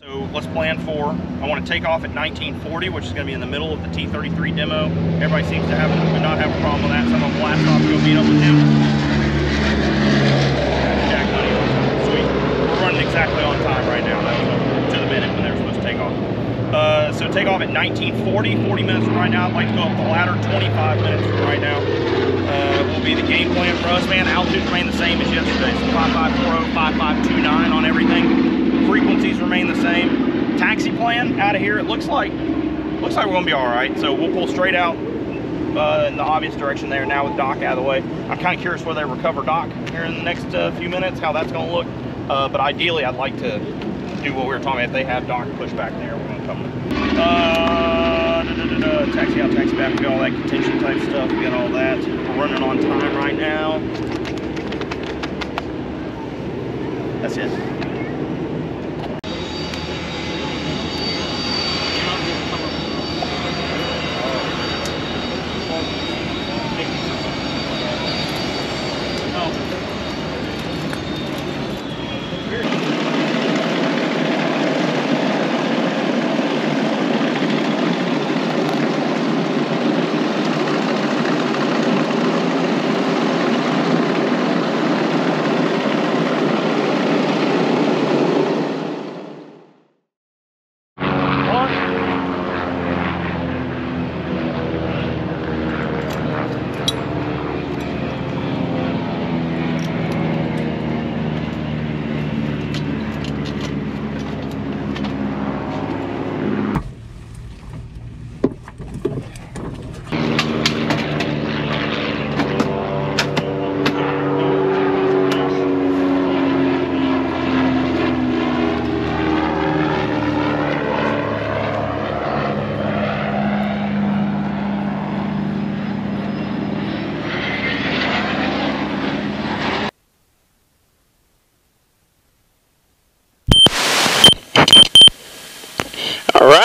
So let's plan for, I want to take off at 1940, which is going to be in the middle of the T-33 demo. Everybody seems to have not have a problem with that, so I'm going to blast off and go meet up with him. Jack Honey, sweet. We're running exactly on time right now, That's to the minute when they're supposed to take off. Uh, so take off at 1940, 40 minutes from right now. I'd like to go up the ladder 25 minutes from right now. Uh, will be the game plan for us, man. Altitudes remain the same as yesterday. So 5540, 5529 on everything frequencies remain the same. Taxi plan out of here, it looks like looks like we're gonna be all right. So we'll pull straight out uh, in the obvious direction there now with Doc out of the way. I'm kind of curious where they recover Doc here in the next uh, few minutes, how that's gonna look. Uh, but ideally, I'd like to do what we were talking about. If they have Doc push back there, we're gonna come. Uh, da, da, da, taxi out, taxi back. We got all that contention type stuff. We got all that. We're running on time right now. That's it.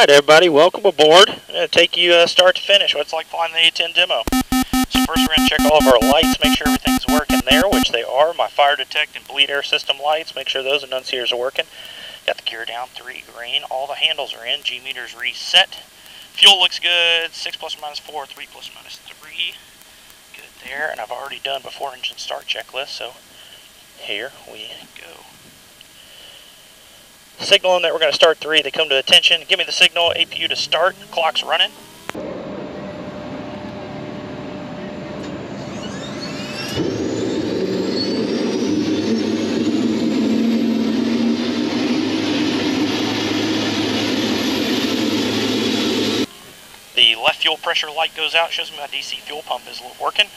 Right, everybody, welcome aboard. I'm going to take you uh, start to finish. What's like flying the A-10 demo. So first we're going to check all of our lights, make sure everything's working there, which they are. My fire detect and bleed air system lights, make sure those annunciators are working. Got the gear down, 3 green. All the handles are in. G-meter's reset. Fuel looks good. 6 plus or minus 4, 3 plus or minus 3. Good there. And I've already done before engine start checklist, so here we go signaling that we're going to start three. They come to attention. Give me the signal, APU to start. Clock's running. The left fuel pressure light goes out, shows me my DC fuel pump is working.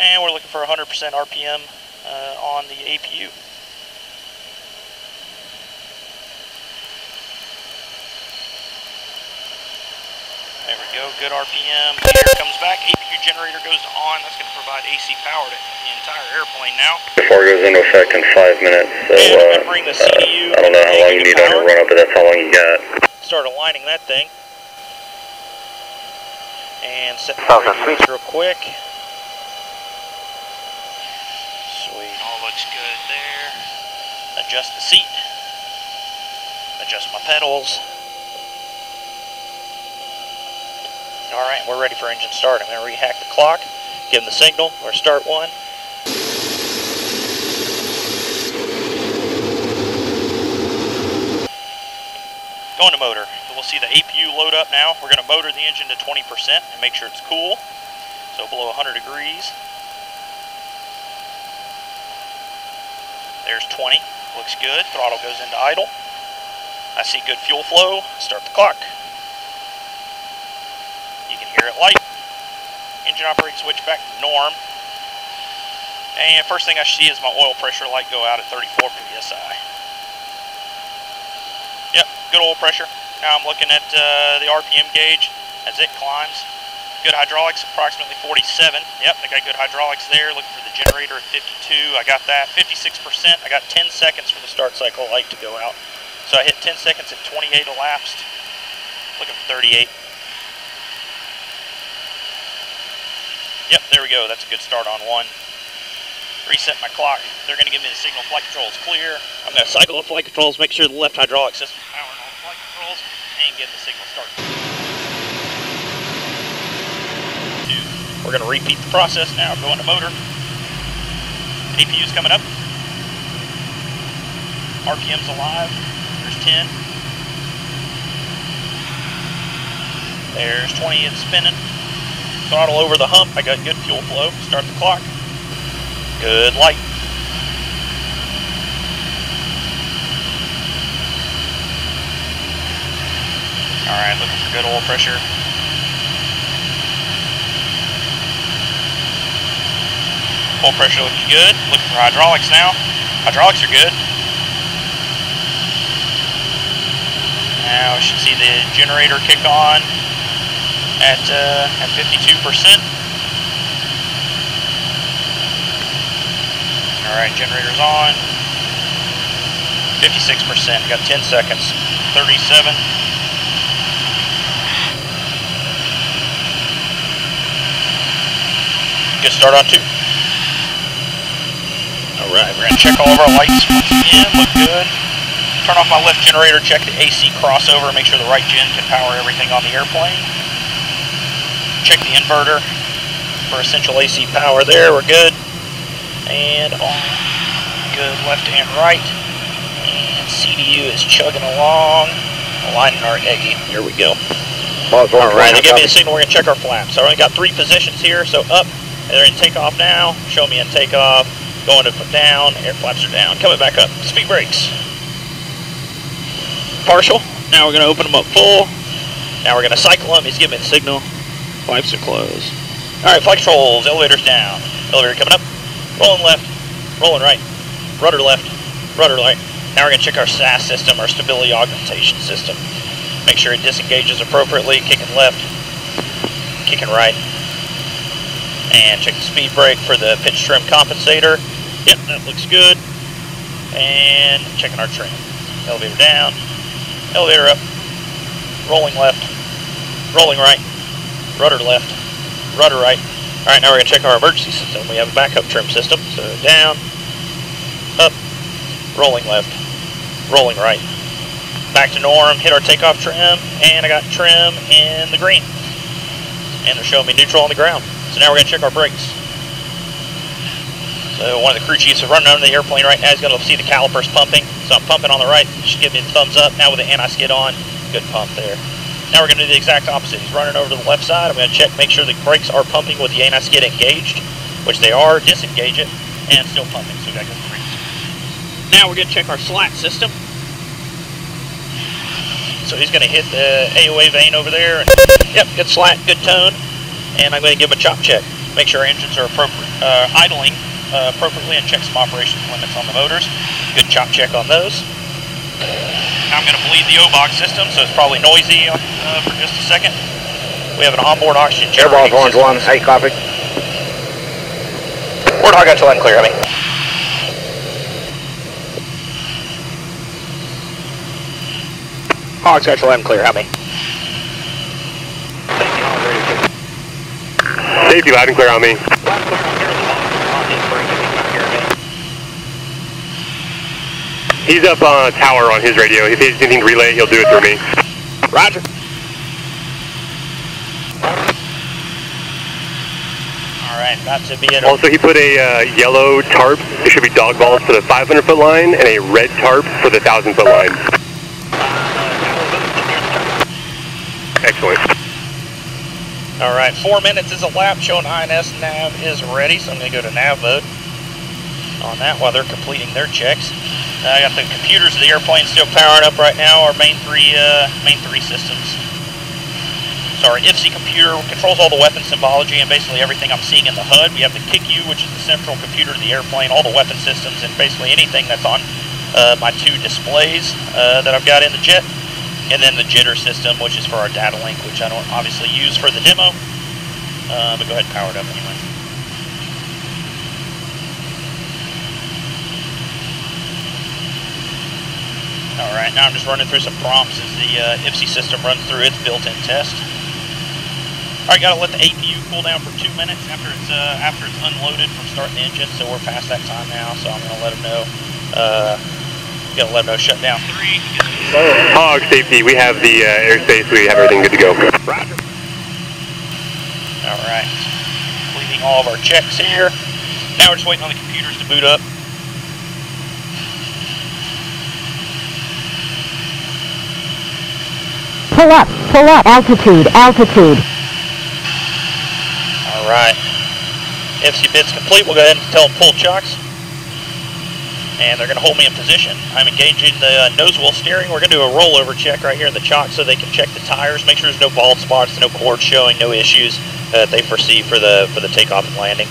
And we're looking for 100% RPM uh, on the APU. There we go, good RPM. Gear comes back, APU generator goes on. That's going to provide AC power to the entire airplane now. Before it goes into effect in five minutes, so and uh, bring the CDU uh, I don't know how long you need power. on your run up, but that's how long you got. Start aligning that thing. And set the radius real quick. Looks good there. Adjust the seat. Adjust my pedals. Alright, we're ready for engine start. I'm going to rehack the clock, give them the signal, or start one. Going to motor. We'll see the APU load up now. We're going to motor the engine to 20% and make sure it's cool. So below 100 degrees. There's 20. Looks good. Throttle goes into idle. I see good fuel flow. Start the clock. You can hear it light. Engine operating switch back to norm. And first thing I see is my oil pressure light go out at 34 psi. Yep, good oil pressure. Now I'm looking at uh, the RPM gauge as it climbs. Good hydraulics, approximately 47. Yep, I got good hydraulics there. Looking for the generator at 52. I got that. 56%. I got 10 seconds for the start cycle light to go out. So I hit 10 seconds at 28 elapsed. Looking for 38. Yep, there we go. That's a good start on one. reset my clock. They're going to give me the signal flight control is clear. I'm going to cycle the flight controls, make sure the left hydraulic system is powering all the flight controls, and get the signal started. Two. We're going to repeat the process now, go into motor. APU's coming up. RPM's alive. There's 10. There's 20, it's spinning. Throttle over the hump, I got good fuel flow. Start the clock. Good light. Alright, looking for good oil pressure. Oil pressure looking good. Looking for hydraulics now. Hydraulics are good. Now we should see the generator kick on at uh, at 52%. All right, generator's on. 56%. Got 10 seconds. 37. Good start on two. We're gonna check all of our lights once again. Look good. Turn off my left generator. Check the AC crossover. Make sure the right gen can power everything on the airplane. Check the inverter for essential AC power. There, we're good. And on. Good left and right. And CDU is chugging along. Aligning our EGI. Here we go. All right, they give me a signal. We're gonna check our flaps. So I only got three positions here. So up, they're in takeoff now. Show me in takeoff. Going to put down. Air flaps are down. Coming back up. Speed brakes. Partial. Now we're gonna open them up full. Now we're gonna cycle them. He's giving signal. Pipes are closed. All right, flight controls. Elevator's down. Elevator coming up. Rolling left. Rolling right. Rudder left. Rudder right. Now we're gonna check our SAS system, our stability augmentation system. Make sure it disengages appropriately, kicking left, kicking right. And check the speed brake for the pitch trim compensator. Yep, that looks good. And checking our trim. Elevator down, elevator up, rolling left, rolling right, rudder left, rudder right. All right, now we're gonna check our emergency system. We have a backup trim system, so down, up, rolling left, rolling right. Back to norm, hit our takeoff trim, and I got trim in the green. And they're showing me neutral on the ground. So now we're gonna check our brakes. So one of the crew chiefs is running under the airplane right now. He's gonna see the calipers pumping. So I'm pumping on the right, should give me thumbs up. Now with the anti-skid on, good pump there. Now we're gonna do the exact opposite. He's running over to the left side. I'm gonna check, make sure the brakes are pumping with the anti-skid engaged, which they are, disengage it, and still pumping, so we got good brakes. Now we're gonna check our slat system. So he's gonna hit the AOA vane over there. And, yep, good slat, good tone. And I'm gonna give him a chop check. Make sure our engines are appropriate, uh, idling uh, appropriately and check some operation limits on the motors. Good chop check on those. Now I'm going to bleed the OBOGS system, so it's probably noisy uh, for just a second. We have an onboard oxygen Airballs generating orange system. one, hey, copy. Word hog until unclear, I mean. Hogs got your line clear, help me. Safety loud and clear on me. He's up on a tower on his radio. If he has anything to relay, he'll do it through me. Roger. All right, about to be in. Also, he put a uh, yellow tarp. it should be dog balls for the 500 foot line and a red tarp for the 1,000 foot line. Excellent. All right, four minutes is a lap showing INS nav is ready, so I'm to go to nav mode on that while they're completing their checks. I got the computers of the airplane still powering up right now. Our main three uh, main three systems. So our IFC computer controls all the weapon symbology and basically everything I'm seeing in the HUD. We have the CICU, which is the central computer of the airplane, all the weapon systems, and basically anything that's on uh, my two displays uh, that I've got in the jet. And then the jitter system, which is for our data link, which I don't obviously use for the demo. Uh, but go ahead and power it up anyway. Alright, now I'm just running through some prompts as the uh, IFC system runs through its built-in test. All right, gotta let the APU cool down for two minutes after it's uh, after it's unloaded from starting the engine. So we're past that time now. So I'm gonna let them know. Uh, gonna let them know shut down three. Hog safety, we have the uh, airspace, we have everything good to go. Roger. All right, completing all of our checks here. Now we're just waiting on the computers to boot up. Pull up, pull up, altitude, altitude. All right. FC bit's complete. We'll go ahead and tell them pull chocks. And they're going to hold me in position. I'm engaging the uh, nose wheel steering. We're going to do a rollover check right here in the chock so they can check the tires, make sure there's no bald spots, no cords showing, no issues uh, that they foresee for the for the takeoff and landing.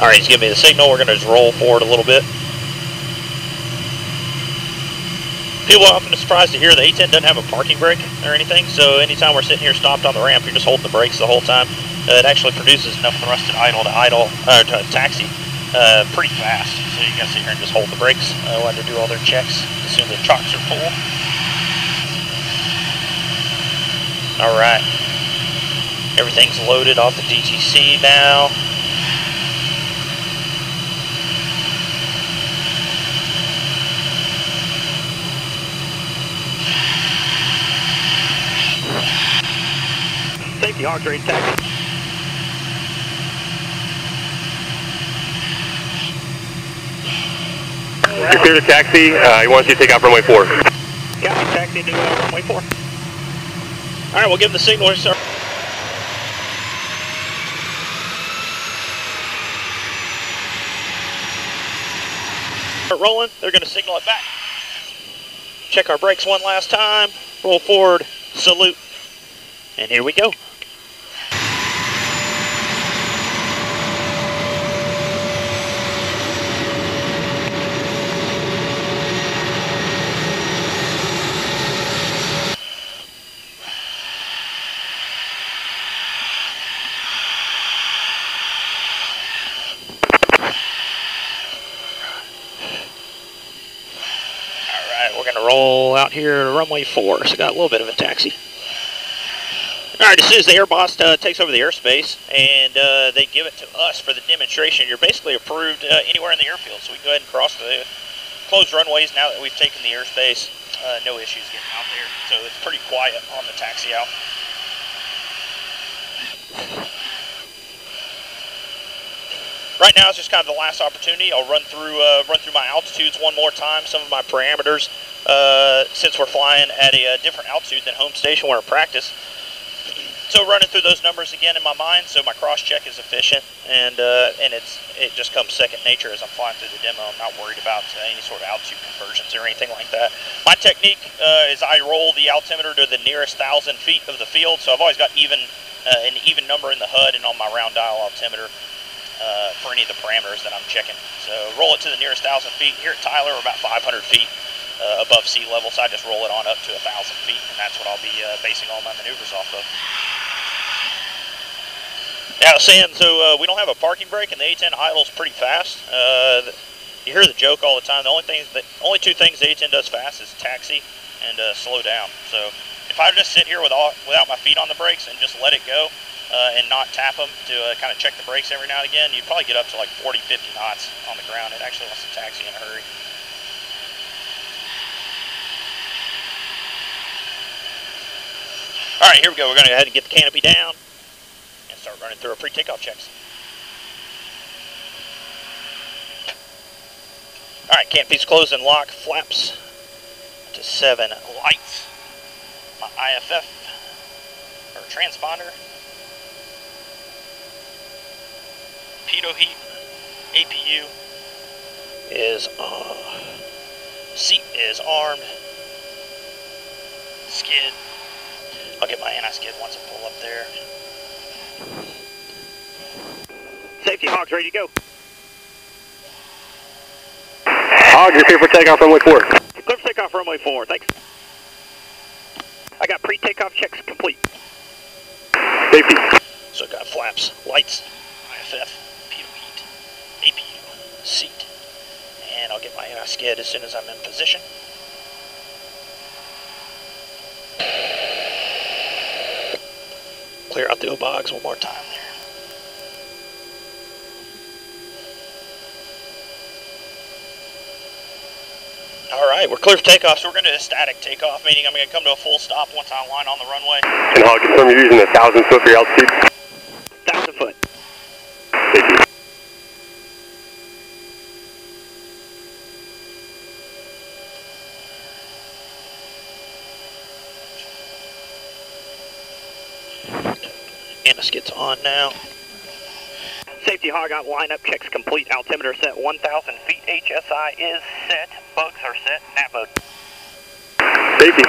All right, he's giving me the signal. We're going to just roll forward a little bit. People are often surprised to hear the A10 doesn't have a parking brake or anything, so anytime we're sitting here stopped on the ramp, you're just holding the brakes the whole time. Uh, it actually produces enough thrust and idle to idle, uh, to taxi uh, pretty fast. So you gotta sit here and just hold the brakes uh, while they do all their checks as soon as the chocks are full. All right. Everything's loaded off the DTC now. Hawks ready to taxi. You're clear to taxi, uh, he wants you to take off runway 4. Got me taxi to uh, runway four. All right, we'll give the signal. Sir. Start rolling. They're going to signal it back. Check our brakes one last time. Roll forward. Salute. And here we go. All right, out here to runway four. So got a little bit of a taxi. All right, as soon as the air boss uh, takes over the airspace and uh, they give it to us for the demonstration, you're basically approved uh, anywhere in the airfield. So we can go ahead and cross the closed runways now that we've taken the airspace. Uh, no issues getting out there. So it's pretty quiet on the taxi out. Right now it's just kind of the last opportunity. I'll run through uh, run through my altitudes one more time, some of my parameters, uh, since we're flying at a, uh different altitude than home station where in practice. So running through those numbers again in my mind, so my cross check is efficient, and uh, and it's it just comes second nature as I'm flying through the demo. I'm not worried about any sort of altitude conversions or anything like that. My technique uh, is I roll the altimeter to the nearest thousand feet of the field, so I've always got even uh, an even number in the HUD and on my round dial altimeter uh, for any of the parameters that I'm checking. So roll it to the nearest thousand feet. Here at Tyler, we're about 500 feet uh, above sea level, so I just roll it on up to a thousand feet, and that's what I'll be uh, basing all my maneuvers off of. Now, saying so, uh, we don't have a parking brake, and the A10 idles pretty fast. Uh, you hear the joke all the time. The only things, that only two things the A10 does fast is taxi and uh, slow down. So if I just sit here with all, without my feet on the brakes and just let it go uh, and not tap them to uh, kind of check the brakes every now and again, you'd probably get up to like 40, 50 knots on the ground. It actually wants to taxi in a hurry. All right, here we go. We're going to go ahead and get the canopy down and start running through our pre-takeoff checks. All right, canopy's closed and locked. Flaps to seven. Lights. My IFF or transponder. Pitot heat. APU is uh, seat is armed. Skid. I'll get my anti-skid once I pull up there. Safety Hawks ready to go. Hog, you're clear for takeoff runway 4. Clear for takeoff runway four. Thanks. I got pre-takeoff checks complete. Safety. So I've got flaps, lights, IFF, I'll my anti-skid as soon as I'm in position. Clear out the bogs one more time there. All right, we're clear for takeoff, so we're going to do a static takeoff, meaning I'm going to come to a full stop once I line on the runway. And Hog, confirm you're using a 1,000 foot for altitude. Thousand foot. Thank you. Anti-skid's on now. Safety hog out lineup checks complete. Altimeter set 1,000 feet. HSI is set. Bugs are set. Nav mode. Safety.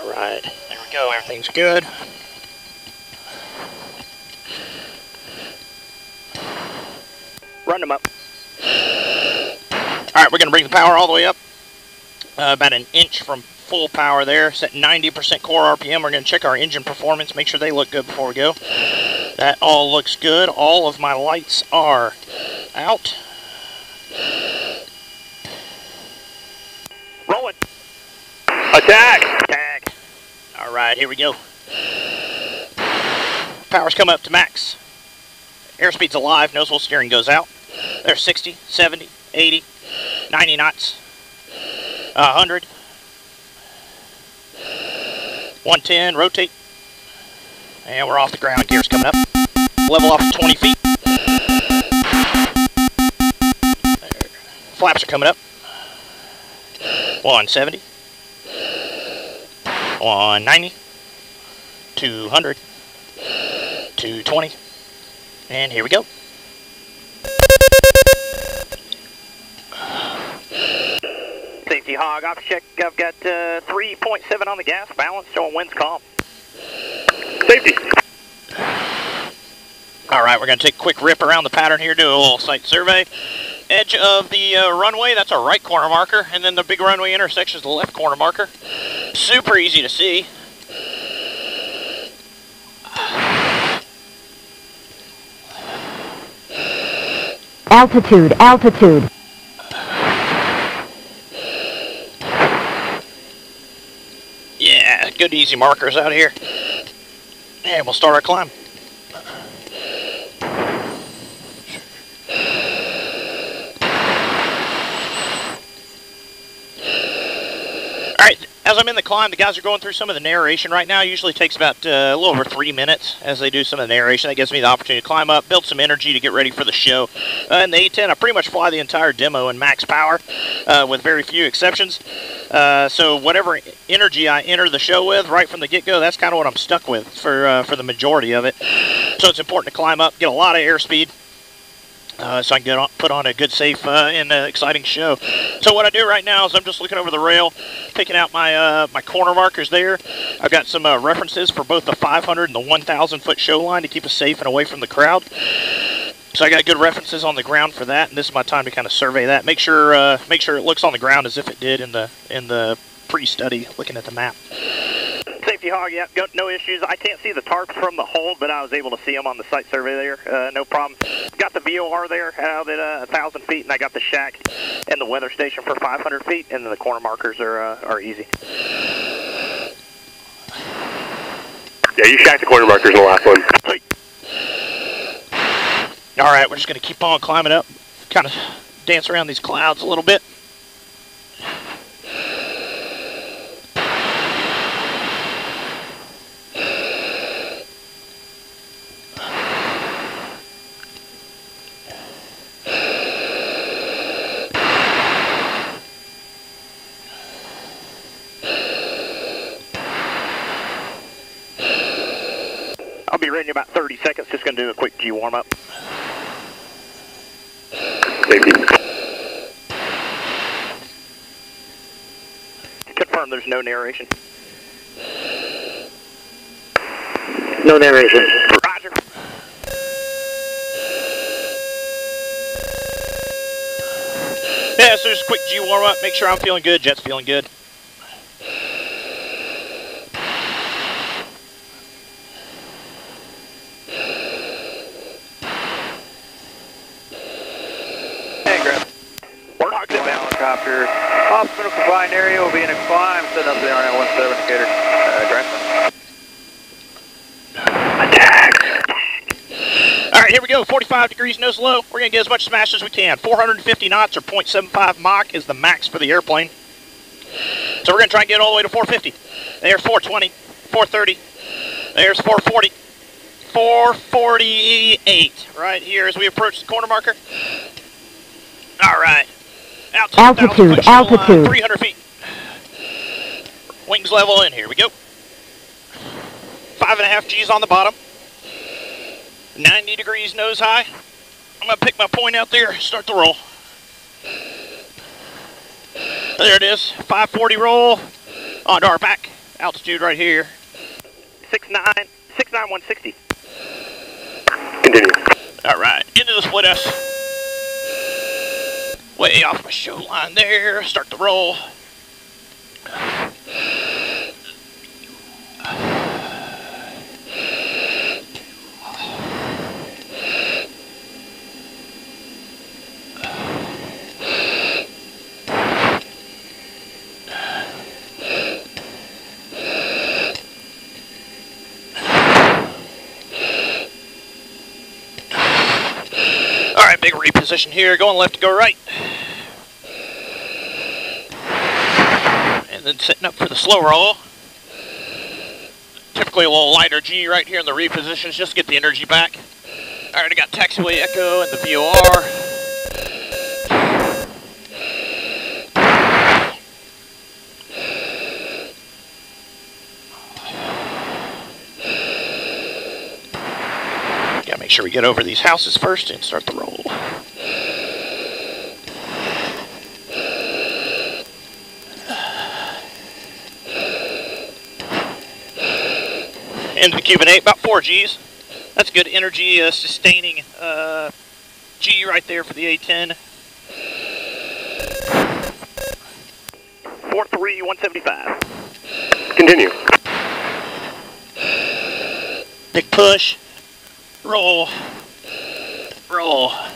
All right, there we go. Everything's good. Run them up. All right, we're going to bring the power all the way up. Uh, about an inch from full power there. Set 90% core RPM. We're going to check our engine performance, make sure they look good before we go. That all looks good. All of my lights are out. Rolling. Attack! Tag. All right, here we go. Power's come up to max. Airspeed's alive. Nose wheel steering goes out. There's 60, 70, 80, 90 knots, 100, 110, rotate. And we're off the ground. Gear's coming up. Level off at 20 feet. There. Flaps are coming up. 170. 190, 200, 220, and here we go. Safety hog off check. I've got uh, 3.7 on the gas. Balance showing winds calm. Safety. All right, we're going to take a quick rip around the pattern here, do a little site survey. Edge of the uh, runway, that's our right corner marker, and then the big runway intersection is the left corner marker. Super easy to see. Altitude, altitude. Yeah, good easy markers out here. And we'll start our climb. All right, as I'm in the climb, the guys are going through some of the narration right now. Usually takes about uh, a little over three minutes as they do some of the narration. That gives me the opportunity to climb up, build some energy to get ready for the show. Uh, in the A10, I pretty much fly the entire demo in max power, uh, with very few exceptions. Uh, so whatever energy I enter the show with right from the get-go, that's kind of what I'm stuck with for uh, for the majority of it. So it's important to climb up, get a lot of airspeed, uh, so I can get on, put on a good, safe, uh, and uh, exciting show. So what I do right now is I'm just looking over the rail, picking out my uh, my corner markers there. I've got some uh, references for both the 500 and the 1,000 foot show line to keep us safe and away from the crowd. So I got good references on the ground for that, and this is my time to kind of survey that. Make sure uh, make sure it looks on the ground as if it did in the in the pre-study, looking at the map. Safety hog, yeah, go, no issues. I can't see the tarps from the hold, but I was able to see them on the site survey there. Uh, no problem. Got the VOR there out at uh, 1,000 feet, and I got the shack and the weather station for 500 feet, and then the corner markers are uh, are easy. Yeah, you shacked the corner markers in the last one. All right, we're just going to keep on climbing up, kind of dance around these clouds a little bit. About 30 seconds. Just going to do a quick G warm up. Safety. Confirm there's no narration. No narration. Roger. Yeah, so just a quick G warm up, make sure I'm feeling good, Jet's feeling good. degrees no slow. We're going to get as much smash as we can. 450 knots or 0.75 Mach is the max for the airplane. So we're going to try and get all the way to 450. There's 420, 430, there's 440. 448 right here as we approach the corner marker. All right. Altitude, altitude. altitude. Line, 300 feet. Wings level in. Here we go. Five and a half G's on the bottom. 90 degrees nose high. I'm going to pick my point out there, start the roll. There it is. 540 roll onto our back. Altitude right here. 69, 69160. Continue. All right, into the split S. Way off my show line there. Start the roll. All right, big reposition here. Going left to go right. And then setting up for the slow roll. Typically a little lighter G right here in the repositions just to get the energy back. I got taxiway echo and the VOR. Gotta make sure we get over these houses first and start the roll. Into the Cuban 8, about 4 Gs. That's good energy uh, sustaining uh, G right there for the A10. 43175. Continue. Big push. Roll. Roll. All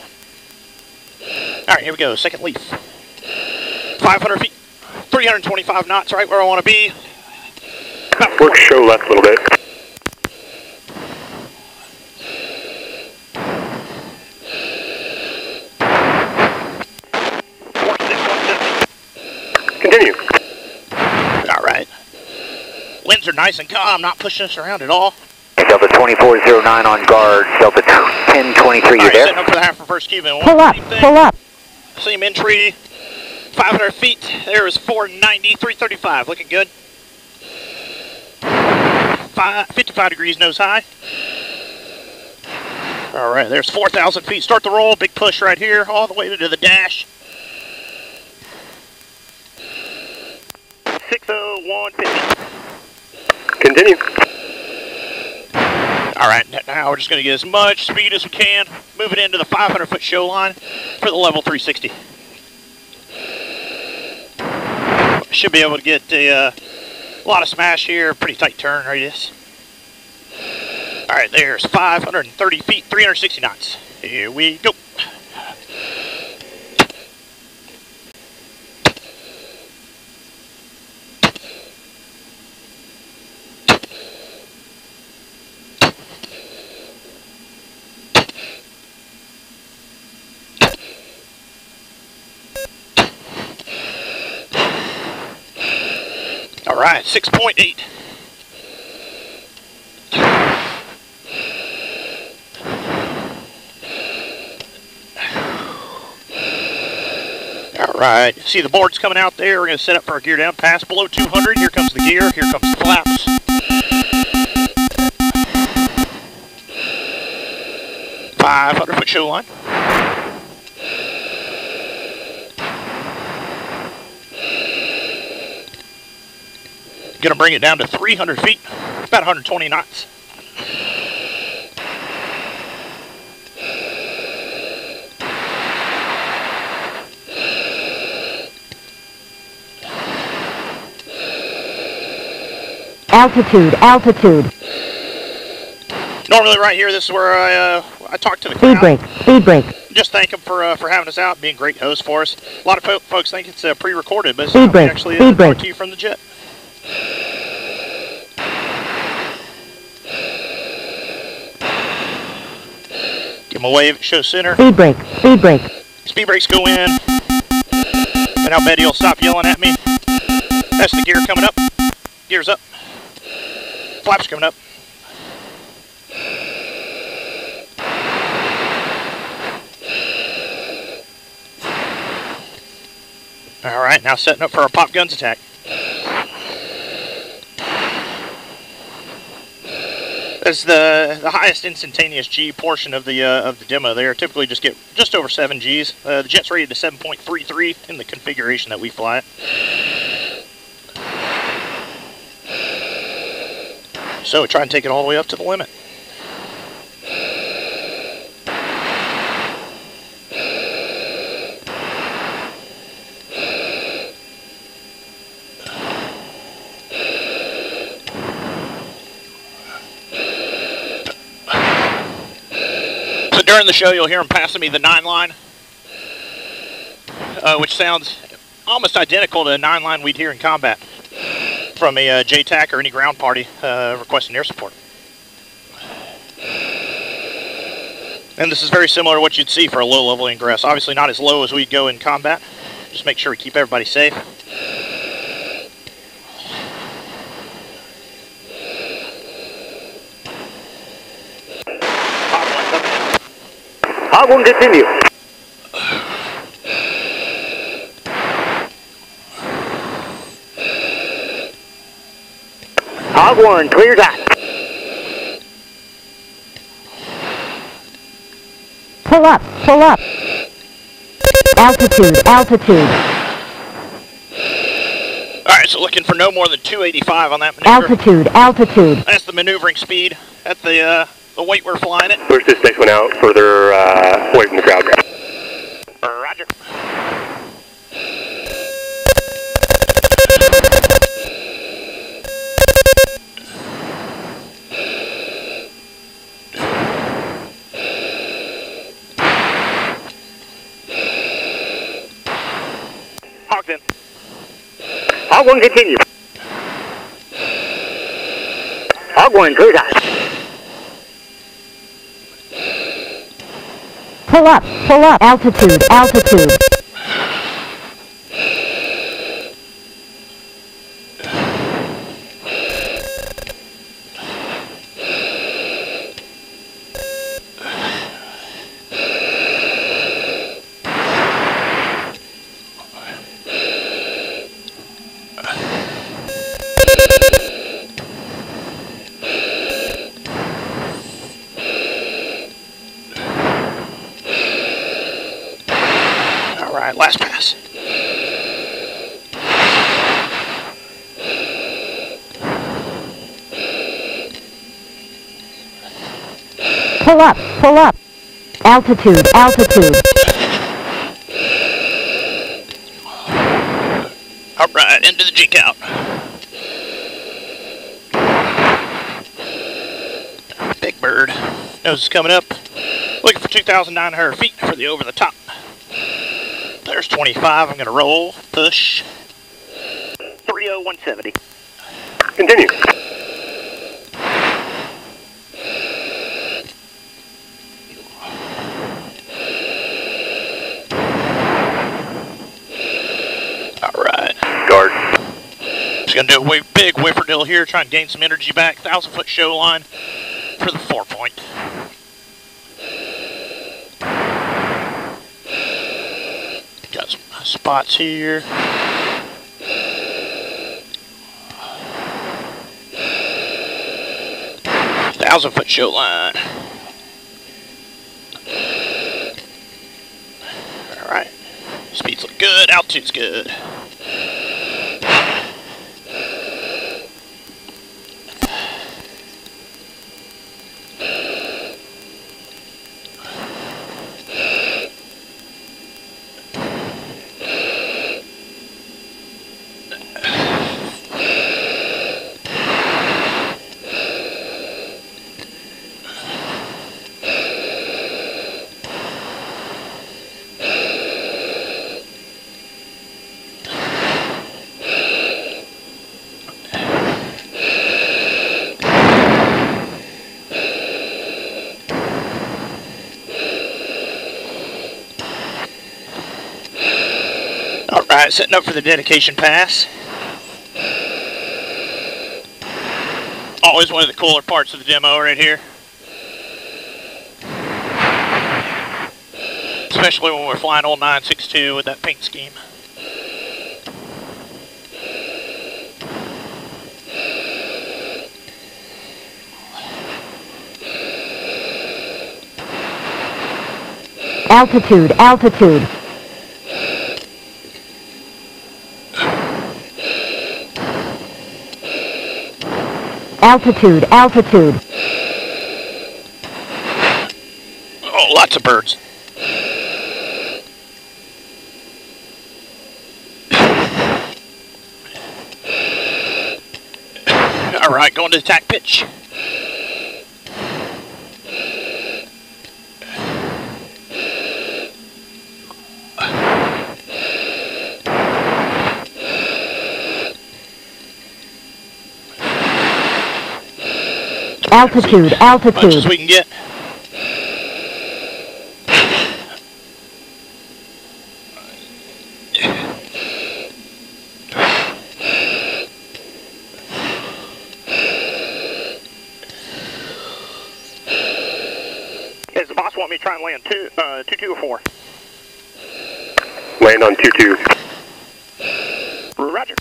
right, here we go. Second leaf. 500 feet. 325 knots, right where I want to be. Work show left a little bit. Continue. All right. Winds are nice and calm, not pushing us around at all. Delta 2409 on guard. Delta 1023, All you right, there? setting up for the half for first Cuban. Pull up, big thing. pull up. Same entry. 500 feet. There is 490, 335. Looking good. Five, 55 degrees nose high. All right, there's 4,000 feet. Start the roll. Big push right here, all the way to the dash. 60150. Continue. All right, now we're just going to get as much speed as we can. Move it into the 500 foot show line for the level 360. Should be able to get a uh, lot of smash here. Pretty tight turn radius. All right, there's 530 feet, 360 knots. Here we go. All right, 6.8. All right, see the boards coming out there. We're going to set up for a gear down pass below 200. Here comes the gear. Here comes the flaps. Five hundred foot show line. Gonna bring it down to 300 feet, about 120 knots. Altitude, altitude. Normally right here, this is where I, uh, I talk to the Speed crowd. brake, speed brake. just thank them for uh, for having us out, being great hosts for us. A lot of fo- folks think it's uh, pre-recorded, but it's Speed brake, actually speed uh, brake. to you from the jet. Give them a wave, show center. Speed brake. Speed brake. Speed brakes go in. And now Betty will stop yelling at me. That's the gear coming up. Gears up. Flaps coming up. All right, now setting up for our pop guns attack. As the the highest instantaneous G portion of the uh, of the demo, there typically just get just over seven Gs. Uh, the jet's rated to 7.33 in the configuration that we fly it. So try and take it all the way up to the limit. The show, you'll hear him passing me the nine line, uh, which sounds almost identical to a nine line we'd hear in combat from a uh, JTAC or any ground party uh, requesting air support. And this is very similar to what you'd see for a low level ingress. Obviously, not as low as we'd go in combat. Just make sure we keep everybody safe. Hog one, continue. Hog one, clear that. Pull up. Pull up. Altitude. Altitude. All right, so looking for no more than 285 on that maneuver. Altitude. Altitude. That's the maneuvering speed at the uh, the weight we're flying it. Push this next one out further uh, away from the crowd. Roger. Hogged in. Hog one, continue. Hog one, clear that. Pull up. Pull up. Altitude. Altitude. All right, last pass. Pull up. Pull up. Altitude. Altitude. All right, into the G count. Big bird. Nose is coming up. Looking for 2,900 feet for the over the top. There's 25. I'm going to roll, push. 30170. Continue. All right. Guard. Just going to do a wa- big whifferdill here, try and gain some energy back. 1,000 foot show line for the four point. Got some spots here. Thousand foot show line. All right. Speeds look good. Altitude's good. Right, setting up for the dedication pass. Always one of the cooler parts of the demo right here. Especially when we're flying old 962 with that paint scheme. Altitude, altitude. Altitude, altitude. Oh, lots of birds. All right, going to attack pitch. Altitude, Much as altitude. we can get. Does the boss want me to try and land two, uh, two, two or four? Land on 2-2. Roger.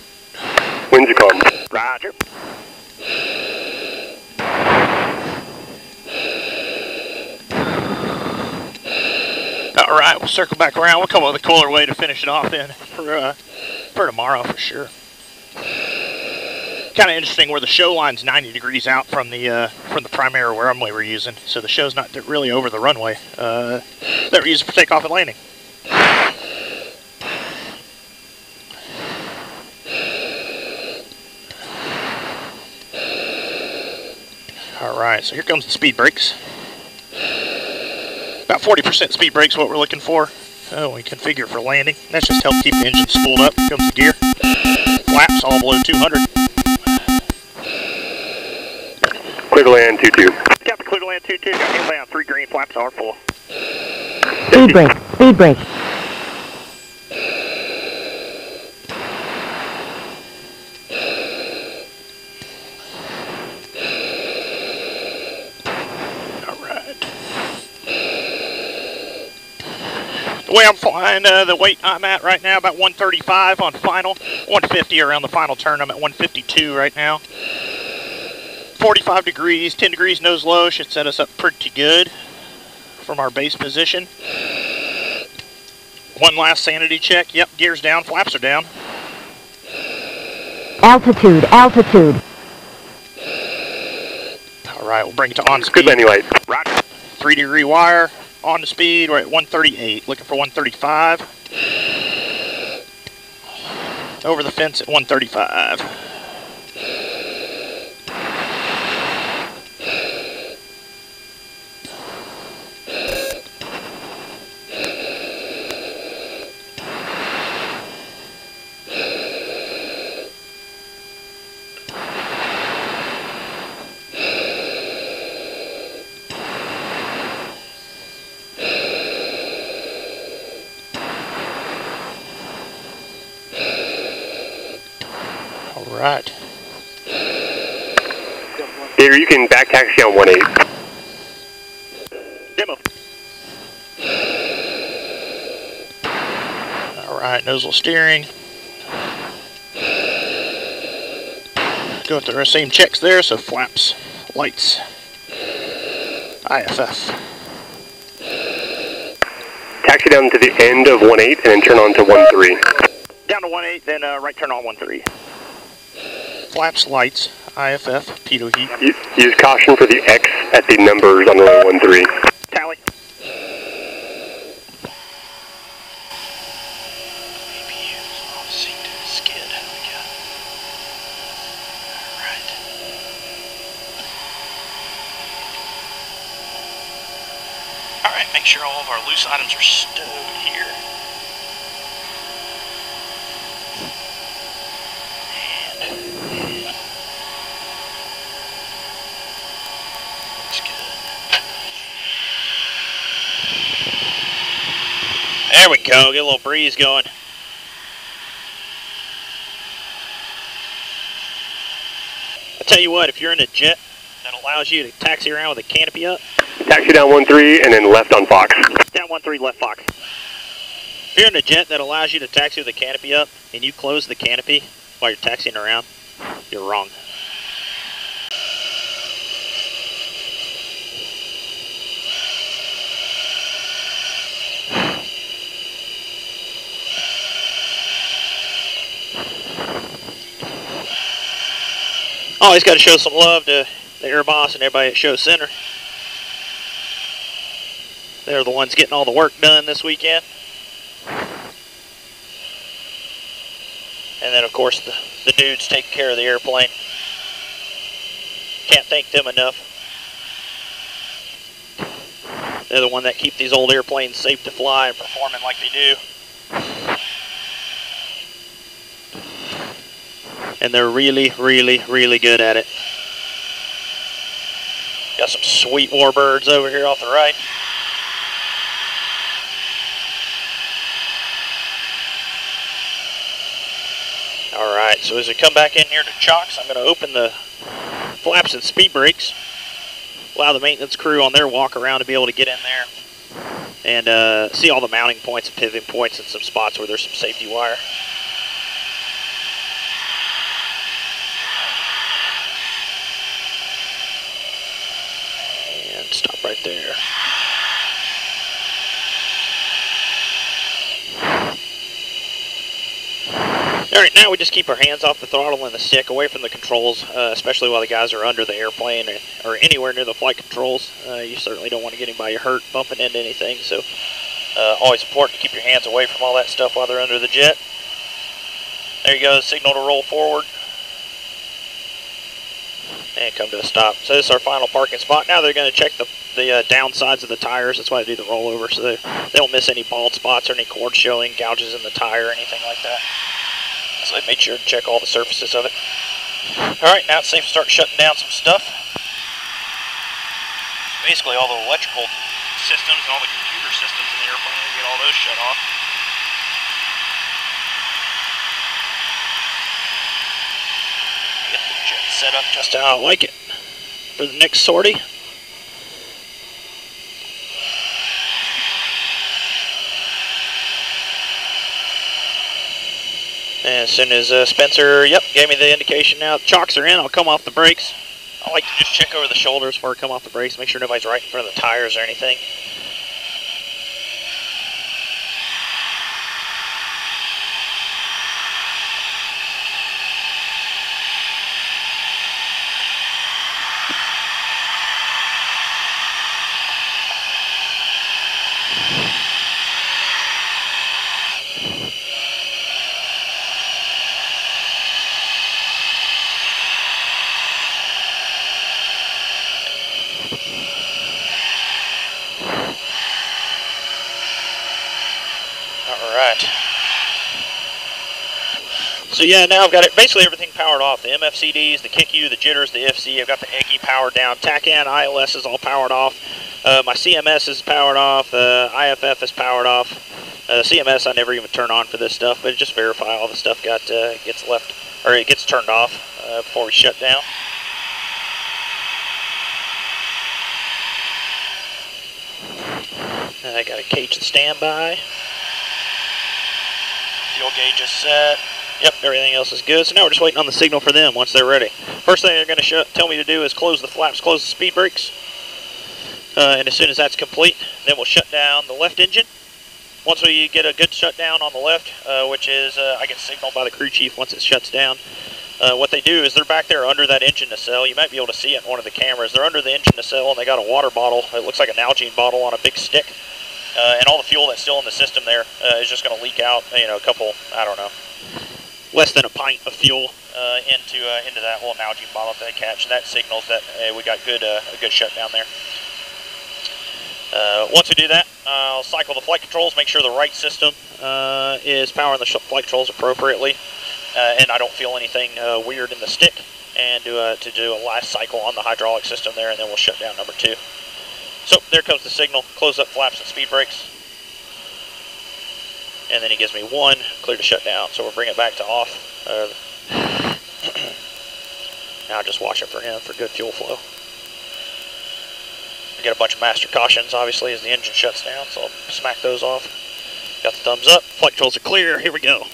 Winds are calm. Roger. All right, we'll circle back around. We'll come up with a cooler way to finish it off then for uh, for tomorrow for sure. Kind of interesting where the show line's 90 degrees out from the uh, from the primary runway we're using, so the show's not really over the runway uh, that we're using for takeoff and landing. All right, so here comes the speed brakes. About 40% speed brakes what we're looking for. Oh, we configure for landing. That's just help keep the engine spooled up. Comes the gear. Flaps all below 200. Clear to land 2-2. Captain Clear to land 2-2. Got him down. Three green flaps are full. Speed brake, speed brake. All right. The way I'm flying, uh, the weight I'm at right now, about 135 on final. 150 around the final turn. I'm at 152 right now. 45 degrees, 10 degrees nose low should set us up pretty good from our base position. One last sanity check. Yep, gears down, flaps are down. Altitude, altitude. All right, we'll bring it to on Good speed. landing light. Roger. Three degree wire on the speed. We're at 138. Looking for 135. Over the fence at 135. All right. Gator, you can back taxi on 1-8. Demo. All right, nozzle steering. Go through our same checks there, so flaps, lights, IFF. Taxi down to the end of 1-8 and then turn on to 1-3. Down to 1-8, then uh, right turn on 1-3. Flaps, lights, IFF, pitot heat. U- Use caution for the X at the numbers on runway 1-3. Tally. All right, make sure all of our loose items are get a little breeze going. I tell you what, if you're in a jet that allows you to taxi around with a canopy up. Taxi down one three and then left on Fox. Down one three, left Fox. If you're in a jet that allows you to taxi with a canopy up and you close the canopy while you're taxiing around, you're wrong. Always got to show some love to the air boss and everybody at Show Center. They're the ones getting all the work done this weekend. And then, of course, the, the dudes taking care of the airplane. Can't thank them enough. They're the one that keep these old airplanes safe to fly and performing like they do. And they're really, really, really good at it. Got some sweet warbirds over here off the right. All right, so as we come back in here to chocks, I'm going to open the flaps and speed brakes. Allow the maintenance crew on their walk around to be able to get in there and uh, see all the mounting points and pivoting points and some spots where there's some safety wire. And stop right there. All right, now we just keep our hands off the throttle and the stick, away from the controls, uh, especially while the guys are under the airplane or, or anywhere near the flight controls. Uh, you certainly don't want to get anybody hurt, bumping into anything. So, uh, always important to keep your hands away from all that stuff while they're under the jet. There you go, signal to roll forward. And come to a stop. So this is our final parking spot. Now they're going to check the, the uh, downsides of the tires. That's why they do the rollover, so they, they don't miss any bald spots or any cord showing, gouges in the tire, or anything like that. So I made sure to check all the surfaces of it. All right, now it's safe to start shutting down some stuff. Basically all the electrical systems and all the computer systems in the airplane, get all those shut off. Get the jet set up just how I like it for the next sortie. As soon as uh, Spencer, yep, gave me the indication now, chocks are in, I'll come off the brakes. I like to just check over the shoulders before I come off the brakes, make sure nobody's right in front of the tires or anything. All right. So yeah, now I've got it, basically everything powered off. The MFCDs, the CICU, the jitters, the FC. I've got the EGI powered down. TACAN, ILS is all powered off. Uh, my CMS is powered off. The IFF is powered off. Uh, CMS I never even turn on for this stuff, but just verify all the stuff got uh, gets left or it gets turned off uh, before we shut down. I got a cage and standby. Fuel gauge is set. Yep, everything else is good. So now we're just waiting on the signal for them once they're ready. First thing they're going to tell me to do is close the flaps, close the speed brakes. Uh, and as soon as that's complete, then we'll shut down the left engine. Once we get a good shutdown on the left, uh, which is, uh, I get signaled by the crew chief once it shuts down, uh, what they do is they're back there under that engine nacelle. You might be able to see it in one of the cameras. They're under the engine nacelle and they got a water bottle. It looks like an Nalgene bottle on a big stick. Uh, and all the fuel that's still in the system there uh, is just going to leak out, you know, a couple, I don't know, less than a pint of fuel uh, into uh, into that whole Nalgene bottle that they catch, and that signals that uh, we got good uh, a good shutdown there. Uh, once we do that, I'll cycle the flight controls, make sure the right system uh, is powering the flight controls appropriately, uh, and I don't feel anything weird in the stick, and do a, to do a last cycle on the hydraulic system there, and then we'll shut down number two. So there comes the signal, close up flaps and speed brakes. And then he gives me one, clear to shut down. So we'll bring it back to off. Uh, Now just watch it for him for good fuel flow. I get a bunch of master cautions, obviously, as the engine shuts down, so I'll smack those off. Got the thumbs up. Flight controls are clear. Here we go.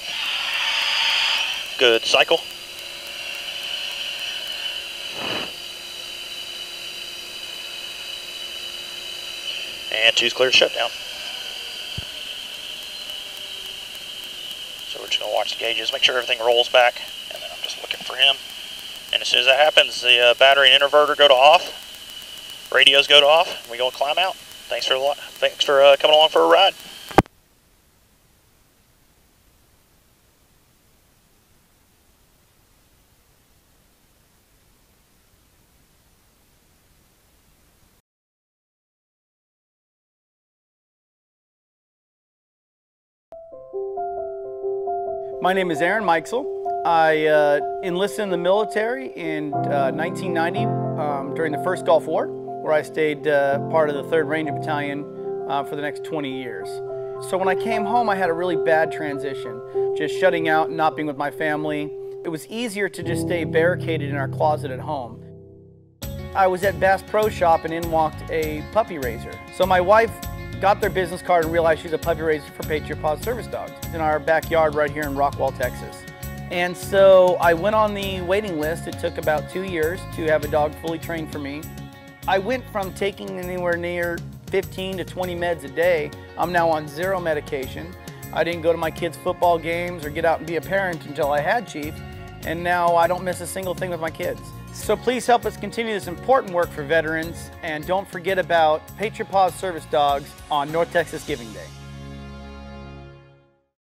Good cycle. And two's clear to shutdown. So we're just gonna watch the gauges, make sure everything rolls back, and then I'm just looking for him. And as soon as that happens, the uh, battery and inverter go to off, radios go to off, and we go and climb out. Thanks for a lot, thanks for uh, coming along for a ride. My name is Aaron Meixel. I uh, enlisted in the military in uh, 1990 um, during the first Gulf War, where I stayed uh, part of the 3rd Ranger Battalion uh, for the next 20 years. So when I came home, I had a really bad transition, just shutting out and not being with my family. It was easier to just stay barricaded in our closet at home. I was at Bass Pro Shop and in walked a puppy raiser. So my wife got their business card and realized she's a puppy raiser for Patriot Paws Service Dogs in our backyard right here in Rockwall, Texas. And so I went on the waiting list. It took about two years to have a dog fully trained for me. I went from taking anywhere near 15 to 20 meds a day. I'm now on zero medication. I didn't go to my kids' football games or get out and be a parent until I had Chief. And now I don't miss a single thing with my kids. So please help us continue this important work for veterans and don't forget about Patriot Paws Service Dogs on North Texas Giving Day.